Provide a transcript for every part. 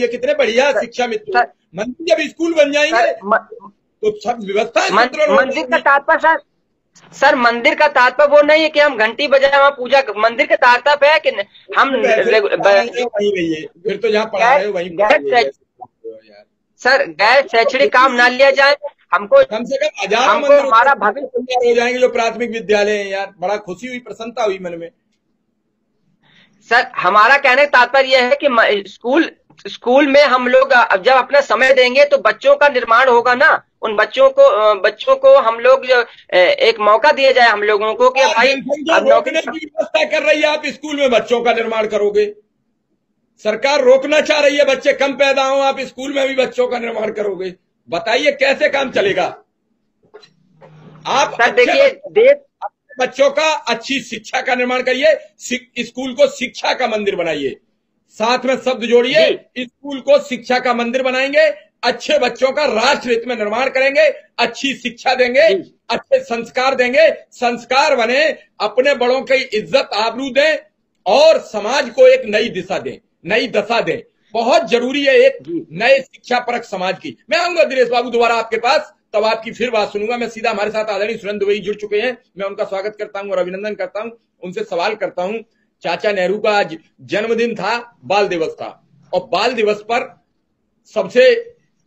ये कितने बढ़िया शिक्षा मित्र मंदिर जब स्कूल बन जाएँगे तो सब व्यवस्था मंदिर का तात्पर्य सर सर मंदिर का तात्पर्य वो नहीं है कि हम घंटी बजाए वहाँ पूजा मंदिर का तात्पर्य है कि हम वहीं रहिए फिर तो जहाँ पढ़ा रहे हो वहीं सर गैर शैक्षणिक काम ना लिया जाए हमको कम से कम हज़ार हमको हमारा भविष्य- हो जाएँगे जो प्राथमिक विद्यालय है यार। बड़ा खुशी हुई प्रसन्नता हुई मन में। सर हमारा कहने का तात्पर्य यह है कि स्कूल स्कूल में हम लोग जब अपना समय देंगे तो बच्चों का निर्माण होगा ना। उन बच्चों को बच्चों को हम लोग एक मौका दिया जाए हम लोगों को कि भाई अब रोकने नौकरी की व्यवस्था कर रही है आप स्कूल में बच्चों का निर्माण करोगे। सरकार रोकना चाह रही है बच्चे कम पैदा हो आप स्कूल में भी बच्चों का निर्माण करोगे। बताइए कैसे काम चलेगा? आप देखिए देश बच्चों का अच्छी शिक्षा का निर्माण करिए स्कूल को शिक्षा का मंदिर बनाइए। साथ में शब्द जोड़िए स्कूल को शिक्षा का मंदिर बनाएँगे अच्छे बच्चों का राष्ट्र हित में निर्माण करेंगे अच्छी शिक्षा देंगे अच्छे संस्कार देंगे संस्कार बने अपने बड़ों की इज़्ज़त आबरू दें और समाज को एक नई दिशा दें नई दशा दें। बहुत ज़रूरी है एक नए शिक्षा परक समाज की। मैं आऊँगा दिनेश बाबू दोबारा आपके पास तब आपकी फिर बात सुनूँगा। मैं सीधा हमारे साथ आदरणीय सुरेंद्र दुबई जुड़ चुके हैं। मैं उनका स्वागत करता हूँ और अभिनंदन करता हूँ। उनसे सवाल करता हूँ। चाचा नेहरू का आज जन्मदिन था, बाल दिवस था। और बाल दिवस पर सबसे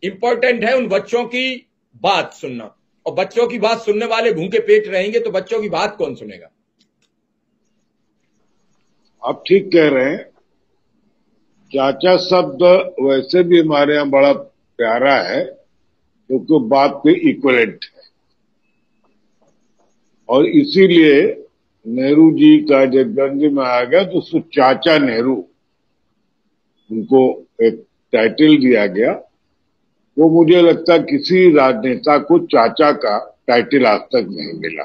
इंपॉर्टेंट है उन बच्चों की बात सुनना। और बच्चों की बात सुनने वाले भूखे पेट रहेंगे तो बच्चों की बात कौन सुनेगा? आप ठीक कह रहे हैं। चाचा शब्द वैसे भी हमारे यहाँ बड़ा प्यारा है, क्योंकि तो बात के इक्वलेंट है। और इसीलिए नेहरू जी का जब जन्मदिन में आ गया तो उसको चाचा नेहरू उनको एक टाइटल दिया गया। वो मुझे लगता किसी राजनेता को चाचा का टाइटल आज तक नहीं मिला।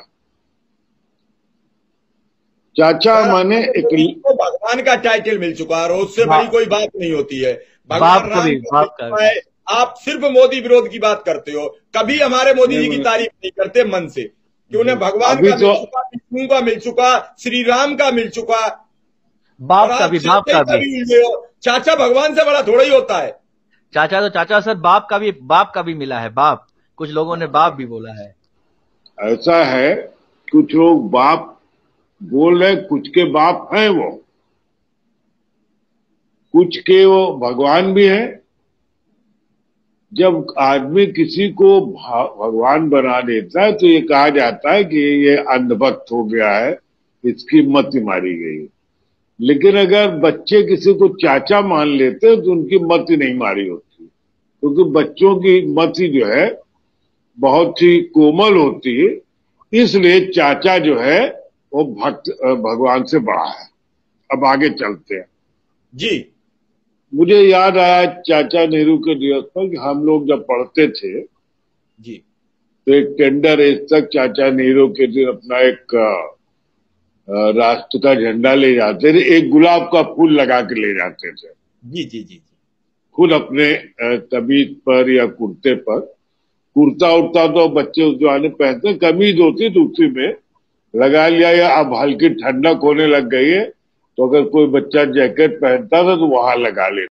चाचा माने एक तो भगवान का टाइटल मिल चुका है और उससे बड़ी कोई बात नहीं होती है। बाप भगवान का राम है। आप सिर्फ़ मोदी विरोध की बात करते हो कभी हमारे मोदी जी की तारीफ़ नहीं करते मन से। कि उन्हें भगवान का मिल तो- विष्णु का मिल चुका श्री राम का मिल चुका। बाप का भी बाप का भी। भी हो। चाचा भगवान से बड़ा थोड़ा ही होता है। चाचा तो चाचा सर बाप का भी बाप का भी मिला है बाप। कुछ लोगों ने बाप भी बोला है। ऐसा है कुछ लोग बाप बोल रहे कुछ के बाप हैं वो। कुछ के वो भगवान भी है जब आदमी किसी को भगवान बना देता है तो ये कहा जाता है कि ये अंधभक्त हो गया है, इसकी मति मारी गई लेकिन अगर बच्चे किसी को चाचा मान लेते हैं तो उनकी मति नहीं मारी होती। क्योंकि तो बच्चों की मति जो है, बहुत ही कोमल होती है। इसलिए चाचा जो है, वो भक्त, भगवान से बड़ा है। अब आगे चलते हैं। जी। मुझे याद आया चाचा नेहरू के दिवस पर कि हम लोग जब पढ़ते थे जी। तो एक टेंडर एज तक चाचा नेहरू के दिन अपना एक राष्ट्र का झंडा ले जाते थे एक गुलाब का फूल लगा के ले जाते थे। जी जी जी खुद अपने कमीज पर या कुर्ते पर कुर्ता उड़ता तो बच्चे उस जमाने पहनते कमीज होती तो उसी में लगा लिया या अब हल्की ठंडक होने लग गई है तो अगर कोई बच्चा जैकेट पहनता था तो वहाँ लगा लेता